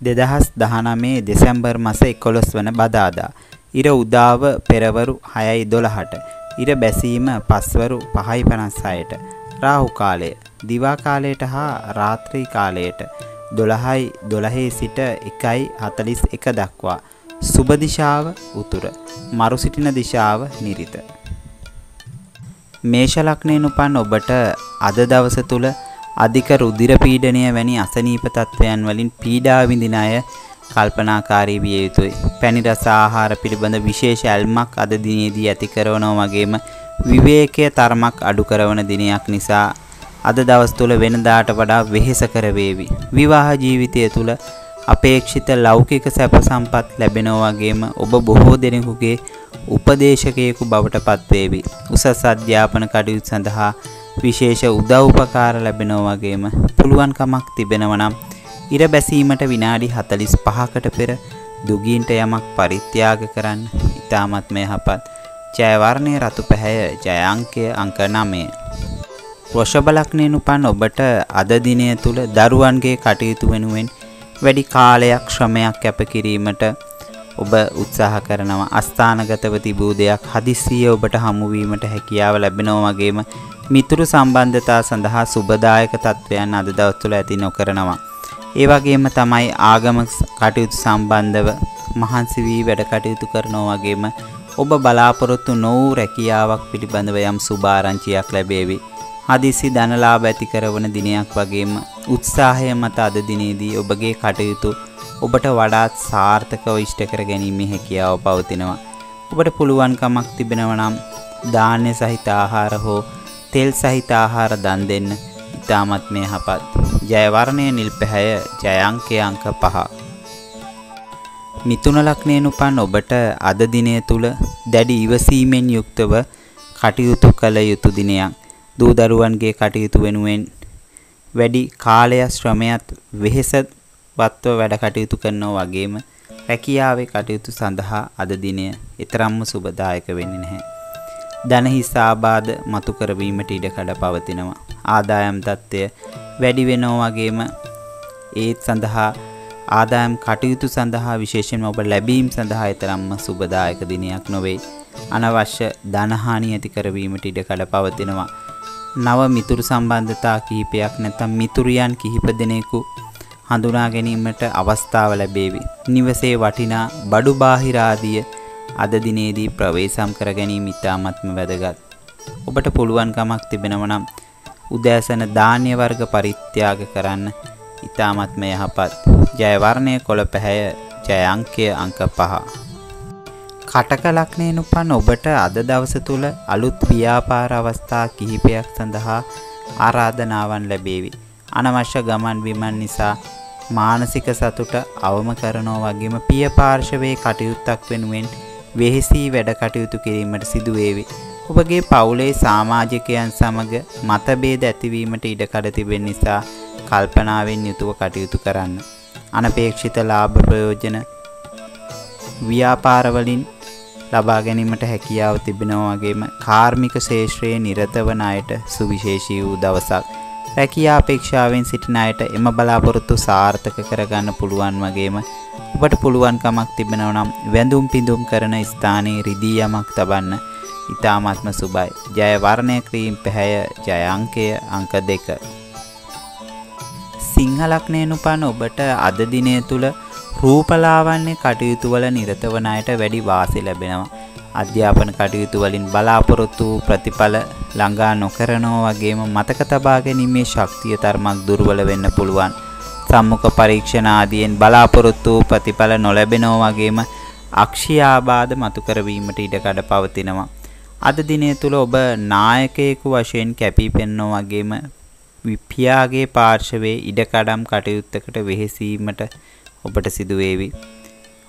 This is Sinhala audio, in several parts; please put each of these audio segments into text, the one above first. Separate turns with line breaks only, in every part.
දෙදහස් දහනමේ දෙසැම්බර් මස එකොළොස් වන බදාදා. ඉර උදාව පෙරවරු හයයි දොළහට. ඉර බැසීම පස්වරු පහයි පනස්සායට. රාහු කාලය දිවා කාලයට හා රාත්‍රී කාලයට දොළහයි දොළහේ සිට එකයි හතලිස් එක දක්වා. සුබදිශාව උතුර මරු සිටින දිශාව නිරිත. මේෂ ලග්නයෙන් උපන් ඔබට අද දවස තුල අධික රුධිර පීඩනය වැනි අසනීප තත්ත්වයන් වලින් පීඩා විඳින අය කල්පනාකාරී විය යුතුයි. පැණි රස ආහාර පිළිබඳ විශේෂ ඇල්මක් අද දිනේදී ඇති කරනවා වගේම විවේකයේ තරමක් අඩු කරන දිනයක් නිසා අද දවස් තුල වෙනදාට වඩා වෙහෙසකර වේවි. විවාහ ජීවිතය තුල අපේක්ෂිත ලෞකික සැප සම්පත් ලැබෙනවා වගේම ඔබ බොහෝ දෙනෙකුගේ උපදේශකයෙකු බවට පත්වේවි. උසස් අධ්‍යාපන කටයුතු සඳහා විශේෂ උදව් උපකාර ලැබෙනවා වගේම පුළුවන්කමක් තිබෙනවා නම් ඉර බැසීමට විනාඩි 45කට පෙර දුගීන්ට යමක් පරිත්‍යාග කරන්න ඉතාමත් යහපත්. ජය වර්ණය රතු පැහැය ජය අංකය අංක 9. වෘෂභ ලග්නයෙන් උපන් ඔබට අද දිනය තුල දරුවන්ගේ කටයුතු වෙනුවෙන් වැඩි කාලයක් ශ්‍රමයක් කැප කිරීමට ඔබ උත්සාහ කරනවා අස්ථානගතව තිබූ දෙයක් හදිස්සිය ඔබට හමුවීමට හැකියාව ලැබෙනවා වගේම මිතුරු සම්බන්ධතා සඳහා සුබදායක තත්ත්වයන් අද දවස් තුළ ඇති නොකරනවා. ඒ වගේම තමයි ආගම කටයුතු සම්බන්ධව මහන්සි වී වැඩ කටයුතු කරනවා වගේම ඔබ බලාපොරොත්තු නොවූ රැකියාවක් පිළිබඳව යම් සුභාරංචියක් ලැබේවි. හදිසි ධනලාභ ඇති කරවන දිනයක් වගේම උත්සාහය මත අද දිනේදී ඔබගේ කටයුතු ඔබට වඩාත් සාර්ථකව ඉෂ්ට කර ගැනීමේ හැකියාව පවතිනවා. ඔබට පුළුවන්කමක් තිබෙනවා නම් ධාන්‍ය සහිත ආහාර හෝ තෙල් සහිත ආහාර දන් දෙන්න ඉතාමත් මේ හපත්. ජය වර්ණය නිල් පැහැය ජය අංකය අංක 5. මිතුන ලග්නයෙන් උපන් ඔබට අද දිනය තුල දැඩි ඉවසීමෙන් යුක්තව කටයුතු කළ යුතු දිනයක්. දූ දරුවන්ගේ කටයුතු වෙනුවෙන් වැඩි කාලයක් ශ්‍රමයක් වෙහෙසවත්ව වැඩ කටයුතු කරනවා වගේම රැකියාවේ කටයුතු සඳහා අද දිනය ඊතරම්ම සුබදායක වෙන්නේ නැහැ. ධන හිස් ආබාධ මතු කරවීමට ඉඩකඩ පවතිනවා. ආදායම් තත්ත්වය වැඩි වෙනවා වගේම ඒත් සඳහා ආදායම් කටයුතු සඳහා විශේෂයෙන්ම ඔබ ලැබීම් සඳහා ඊතරම්ම සුබදායක දිනයක් නොවේ. අනවශ්‍ය ධනහානි ඇති කරවීමට ඉඩකඩ පවතිනවා. නව මිතුරු සම්බන්ධතා කිහිපයක් නැත්නම් මිතුරියන් කිහිප දෙනෙකු හඳුනා ගැනීමට අවස්ථාව ලැබේවි. නිවසේ වටිනා බඩු බාහිර ආදිය අද දිනේදී ප්‍රවේශම් කර ගැනීම ඉතාමත්ම වැදගත්. ඔබට පුළුවන්කමක් තිබෙනවා නම් උදෑසන ධාන්‍ය වර්ග පරිත්‍යාග කරන්න ඉතාමත්ම යහපත්. ජය වර්ණය කොළ පැහැය ජය අංකය අංක 5. කටක ලග්නයෙන් උපන් ඔබට අද දවස තුල අලුත් ව්‍යාපාර අවස්ථා කිහිපයක් සඳහා ආරාධනාවන් ලැබේවි. අනවශ්‍ය ගමන් බිමන් නිසා මානසික සතුට අවම කරනවා වගේම පිය පාර්ශවයේ කටයුත්තක් වෙනුවෙන් වෙහෙසී වැඩ කටයුතු කිරීමට සිදුවේවි. ඔබගේ පවුලේ සමාජිකයන් සමග මතභේද ඇතිවීමට ඉඩකඩ තිබෙන නිසා කල්පනාවෙන් යුතුව කටයුතු කරන්න. අනපේක්ෂිත ලාභ ප්‍රයෝජන ව්‍යාපාරවලින් ලබා ගැනීමට හැකියාව තිබෙනවා වගේම කාර්මික ශේෂ්ත්‍රයේ නිරත වන අයට සුවිශේෂී වූ දවසක්. රැකියා අපේක්ෂාවෙන් සිටින අයට එම බලාපොරොත්තු සාර්ථක කරගන්න පුළුවන් වගේම ඔබට පුළුවන්කමක් තිබෙනවා නම් වැඳුම් පිඳුම් කරන ස්ථානයේ රිදී යමක් තබන්න ඊ타මාත්ම සුබයි. ජය වර්ණය ක්‍රීම් පැහැය ජය අංකය අංක 2. සිංහ ලග්නයෙන් උපන් ඔබට අද දිනය තුල රූපලාවන්‍ය කටයුතු වල නිරත වන අයට වැඩි වාසි ලැබෙනවා. අධ්‍යාපන කටයුතු වලින් බලාපොරොත්තු වූ ප්‍රතිඵල ළඟා නොකරනවා වගේම මතක තබා ගැනීමේ ශක්තිය තරමක් දුර්වල වෙන්න පුළුවන්. සම්මුඛ පරීක්ෂණ ආදියෙන් බලාපොරොත්තු වූ ප්‍රතිඵල නොලැබෙනවා වගේම අක්ෂී ආබාධ මතු කරවීමට ඉඩකඩ පවතිනවා. අද දිනය තුල ඔබ නායකයෙකු වශයෙන් කැපී පෙනෙනවා වගේම විප්‍යාගේ පාර්ශවයේ ඉඩකඩම් කටයුත්තකට වෙහෙසීමට ඔබට සිදු වේවි.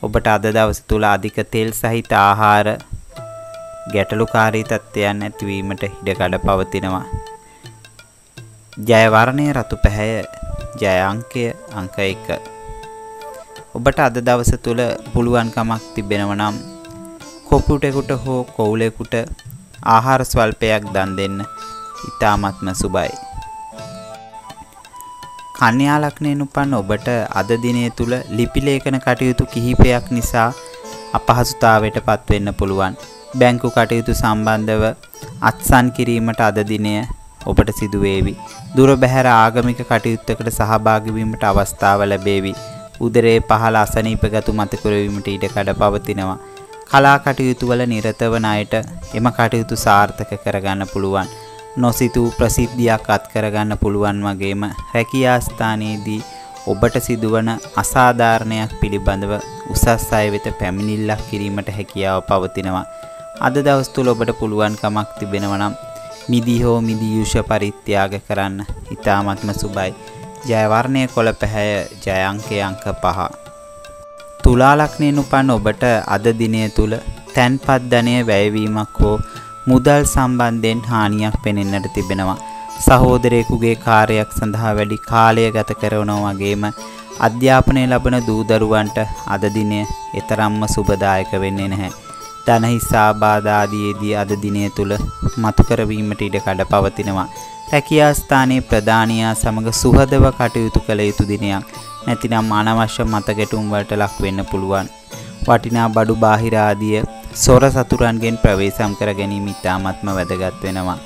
ඔබට අද දවස තුල අධික තෙල් සහිත ආහාර ගැටලුකාරී තත්ත්වයන් ඇතිවීමට ඉඩකඩ පවතිනවා. ජය වර්ණය රතු පැහැය ජය අංකය අංක 1. ඔබට අද දවස තුල පුළුවන්කමක් තිබෙනවා නම් කොපුටෙකුට හෝ කොවුලෙකුට ආහාර ස්වල්පයක් දන් දෙන්න. ඊ타මත්ම සුබයි. කන්‍යා ලග්නයෙන් උපන් ඔබට අද දිනය තුල ලිපි ලේඛන කටයුතු කිහිපයක් නිසා අපහසුතාවයට පත්වෙන්න පුළුවන්. බැංකු කටයුතු සම්බන්ධව අත්සන් කිරීමට අද දිනය ඔබට සිදු වේවි. දුර බැහැර ආගමික කටයුත්තකට සහභාගී වීමට අවස්ථාව ලැබේවි. උදරයේ පහළ අසනීපගතු මතකර වීමට ඉඩ කඩ පවතිනවා. කලා කටයුතු වල නිරත වන අයට එම කටයුතු සාර්ථක කරගන්න පුළුවන්. නොසිතූ ප්‍රසිද්ධියක් අත් කරගන්න පුළුවන් වගේම රැකියා ස්ථානයේදී ඔබට සිදුවන අසාධාරණයක් පිළිබඳව උසස් අය වෙත පැමිණිල්ලක් කිරීමට හැකියාව පවතිනවා. අද දවස් තුල ඔබට පුළුවන්කමක් තිබෙනවා නම් මිදි හෝ මිදි යුෂ පරිත්‍යාග කරන්න. ඊ타මත්ම සුබයි. ජය වර්ණය කොළ පැහැය ජය අංකය අංක 5. තුලා ලග්නයෙන් උපන් ඔබට අද දිනය තුල තැන්පත් ධනය වැයවීමක් හෝ මුදල් සම්බන්ධයෙන් හානියක් පෙනෙන්නට තිබෙනවා. සහෝදරයෙකුගේ කාර්යයක් සඳහා වැඩි කාලය ගත කරනවා වගේම අධ්‍යාපනය ලබන දූ දරුවන්ට අද දිනය එතරම්ම සුබදායක වෙන්නේ නැහැ. ධන හිස්සාබාධ ආදීදී අද දිනය තුල මතු කරවීමට ඉඩ කඩ පවතිනවා. රැකියා ස්ථානයේ ප්‍රධානියා සමග සුහදව කටයුතු කළ යුතු දිනයක්. නැතිනම් අනවශ්‍ය මතගැටුම් වලට ලක් වෙන්න පුළුවන්. වටිනා බඩු බාහිර ආදිය සොර සතුරන්ගෙන් ප්‍රවේශම් කර ගැනීම ඉතාමත්ම වැදගත් වෙනවා.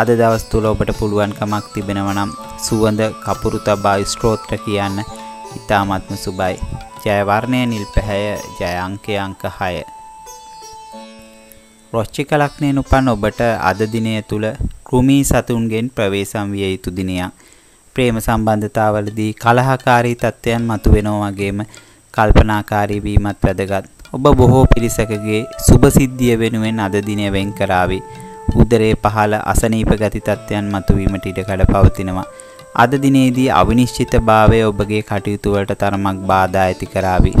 අද දවස් තුල ඔබට පුළුවන්කමක් තිබෙනවා නම් සුවඳ කපුරු තබා ස්ත්‍රෝත්‍ර කියන්න ඉතාමත්ම සුබයි. ජය වර්ණය නිල් පැහැය ජය අංකය අංක 6. වෘශ්චික ලග්නයෙන් උපන් ඔබට අද දිනය තුල කෘමී සතුන්ගෙන් ප්‍රවේශම් විය යුතු දිනයක්. ප්‍රේම සම්බන්ධතාවලදී කලහකාරී තත්ත්වයන් මතුවෙනවා වගේම කල්පනාකාරී වීමත් වැදගත්. ඔබ බොහෝ පිරිසකගේ සුබ සිද්ධිය වෙනුවෙන් අද දිනය වෙන් කරાવી. උදරයේ පහළ අසනීප ගති තත්ත්වයන් මතුවීමට ඉඩ කඩ පවතිනවා. අද දිනේදී අවිනිශ්චිතභාවය ඔබගේ කටයුතු වලට තරමක් බාධා ඇති කරાવી.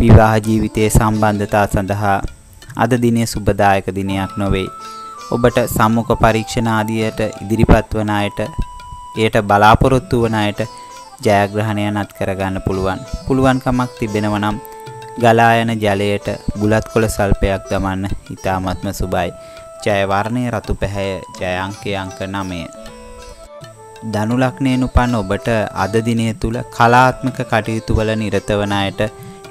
විවාහ ජීවිතයේ සම්බන්ධතා සඳහා අද දිනේ සුබදායක දිනයක් නොවේ. ඔබට සම්මුඛ පරීක්ෂණ ආදියට ඉදිරිපත් වන අයට එයට බලාපොරොත්තු වන අයට ජයග්‍රහණය නත් කරගන්න පුළුවන්. පුළුවන්කමක් තිබෙනවා නම් ගලා යන ජලයට බුලත් කොළ සල්පයක් දමන්න ඉතාමත්ම සුබයි. ජය වර්ණය රතු පැහැය ජය අංකය අංක 9. ධනු ලග්නයෙන් උපන් ඔබට අද දිනය තුල කලාත්මක කටයුතු වල නිරත වන අයට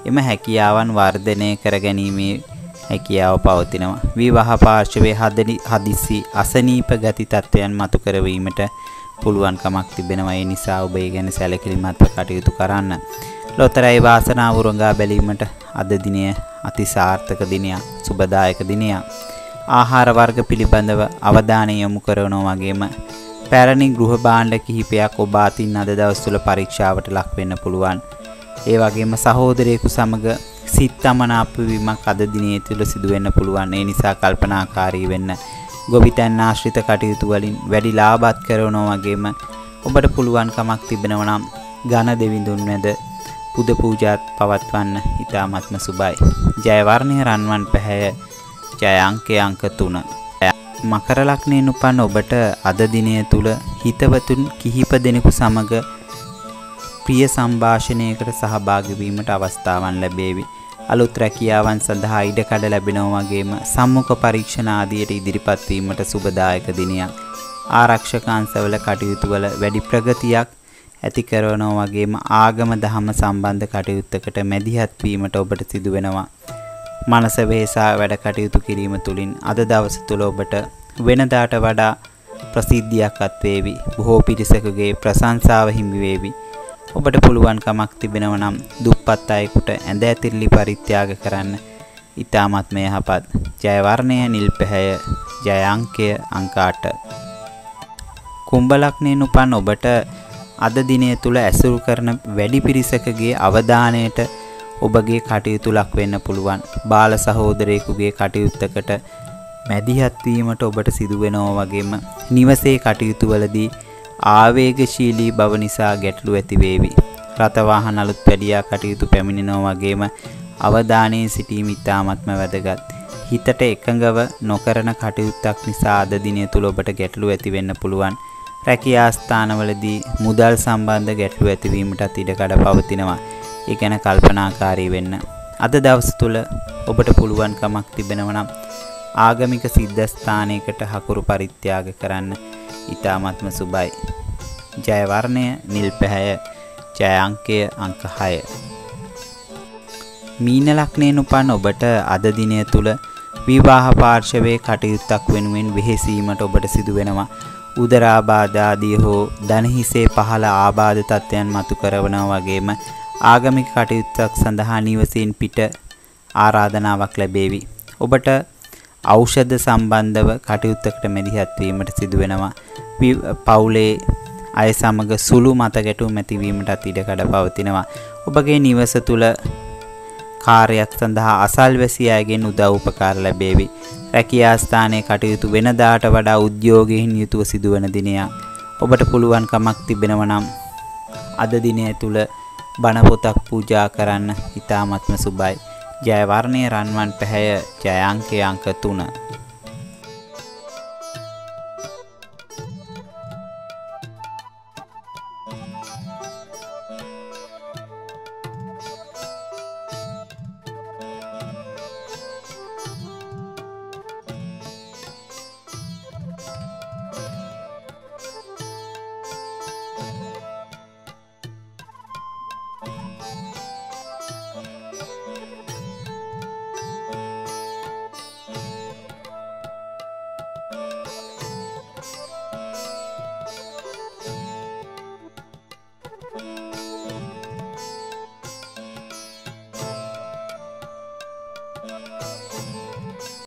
එම හැකියාවන් වර්ධනය කර ගැනීමේ හැකියාව පවතිනවා. විවාහ පාර්ශවයේ හදිසි අසනීප ගති තත්ත්වයන් මතු කරවීමට පුළුවන්කමක් තිබෙනවා. ඒ නිසා ඔබ ඒ ගැන සැලකිලිමත්ව කටයුතු කරන්න. ලොතරැයි වාසනාව උරංගා බැලීමට අද දිනය අතිසාර්ථක දිනයක්, සුබදායක දිනයක්. ආහාර වර්ග පිළිබඳව අවධානය යොමු කරනවා වගේම පැරණි ගෘහ භාණ්ඩ කිහිපයක් ඔබ අතින් අද දවස් තුල පරීක්ෂාවට ලක් වෙන්න පුළුවන්. ඒ වගේම සහෝදරයෙකු සමග සිත් අමනාප වීමක් අද දිනේ තුල සිදුවෙන්න පුළුවන්. ඒ නිසා කල්පනාකාරී වෙන්න. ගොවිතැන් ආශ්‍රිත කටයුතු වලින් වැඩි ලාභත් කරනවා වගේම ඔබට පුළුවන්කමක් තිබෙනවා නම් ඝන දෙවිඳුන් වැද පුද පූජාත් පවත්වන්න ඉතාමත්ම සුබයි. ජය වර්ණය රන්වන් පැහැය ජය අංකය අංක 3. මකර ලග්නයෙන් උපන් ඔබට අද දිනය තුල හිතවතුන් කිහිප දෙනෙකු සමග ප්‍රිය සංഭാෂණයකට සහභාගී වීමට අවස්ථාවන් ලැබේවි. අලුත් රැකියාවන් සඳහා ඉඩකඩ ලැබෙනවා වගේම සම්මුඛ පරීක්ෂණ ආදියට ඉදිරිපත් වීමට සුබදායක දිනයක්. ආරක්ෂක අංශවල කටයුතු වල වැඩි ප්‍රගතියක් ඇති කරනවා වගේම ආගම දහම සම්බන්ධ කටයුත්තකට මැදිහත් වීමට ඔබට සිදු වෙනවා. මනස වෙහසා වැඩ කටයුතු කිරීම තුළින් අද දවස තුල ඔබට වෙනදාට වඩා ප්‍රසිද්ධියක් අත්වේවි. බොහෝ පිරිසකගේ ප්‍රශංසාව හිමි වේවි. ඔබට පුළුවන්කමක් තිබෙනව නම් දුප්පත් අයෙකුට ඇඳ ඇතිරිලි පරිත්‍යාග කරන්න. ඊ타මත් යහපත්. ජය වර්ණය නිල් පැහැය. ජය අංකය අංක 8. කුම්භ ලග්නයෙන් උපන් ඔබට අද දිනය තුල ඇසුරු කරන වැඩි පිරිසකගේ අවධානයට ඔබගේ කටයුතු ලක් වෙන්න පුළුවන්. බාල සහෝදරයෙකුගේ කටයුත්තකට මැදිහත් වීමට ඔබට සිදු වෙනවා වගේම නිවසේ කටයුතු වලදී ආවේගශීලී බව නිසා ගැටලු ඇති වේවි. රථවාහන අලුත් පැඩියා කටයුතු පැමිණෙනවා වගේම අවධානයේ සිටීම ඉතාමත්ම වැදගත්. හිතට එකඟව නොකරන කටයුත්තක් නිසා අද දිනය තුල ඔබට ගැටලු ඇති වෙන්න පුළුවන්. රැකියා ස්ථානවලදී මුදල් සම්බන්ධ ගැටලු ඇතිවීමටත් ඉඩකඩ පවතිනවා. ඒ ගැන කල්පනාකාරී වෙන්න. අද දවස් තුල ඔබට පුළුවන්කමක් තිබෙනවා නම් ආගමික සිද්ධාස්ථානයකට හකුරු පරිත්‍යාග කරන්න. ඊ타මත්ම සුබයි. ජය වර්ණය නිල් පැහැය ජය අංකය අංක 6 මීන ලග්නයෙන් උපන් ඔබට අද දිනය තුල විවාහ පාර්ශවයේ කටයුත්තක් වෙනුවෙන් වෙහෙසීමට ඔබට සිදු වෙනවා උදරාබාධ ආදී හෝ දනහිසේ පහළ ආබාධ තත්ත්වයන් මතු කරනවා වගේම ආගමික කටයුත්තක් සඳහා නිවසින් පිට ආරාධනාවක් ලැබේවි. ඔබට ඖෂධ සම්බන්ධව කටයුත්තකට මැදිහත් වීමට සිදු වෙනවා. පවුලේ අය සමග සුළු මතගැටුම් ඇතිවීමටත් ඉඩකඩ පවතිනවා. ඔබගේ නිවස තුල කාර්යයක් සඳහා අසල්වැසි අයගෙන් උදව් උපකාර ලැබේවි. රැකියා ස්ථානයේ කටයුතු වෙනදාට වඩා උද්‍යෝගයෙන් යුතුව සිදුවන දිනයක්. ඔබට පුළුවන් කමක් තිබෙනව නම් අද දිනය තුල බණ පොතක් පූජා කරන්න ඉතාමත්ම සුබයි. ජය වර්ණයේ රන්වන් පැහැය ජය අංකය අංක 3